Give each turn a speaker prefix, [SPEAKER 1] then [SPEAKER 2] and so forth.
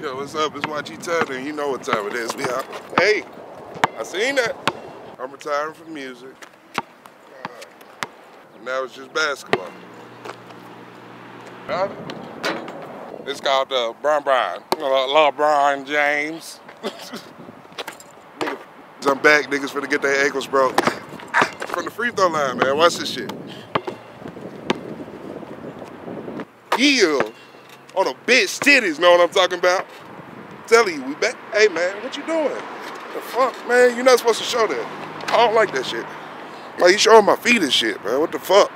[SPEAKER 1] Yo, what's up? It's YG Turner, you know what time it is. We out. Hey, I seen that. I'm retiring from music. Uh, now it's just basketball. It's called uh, Brian Brian. Uh, LeBron James. I'm back. Niggas finna get their ankles broke. From the free throw line, man. Watch this shit. Yeah. On a bitch titties, know what I'm talking about? telling you, we back. Hey, man, what you doing? The fuck, man? You're not supposed to show that. I don't like that shit. Like, you showing my feet and shit, man. What the fuck?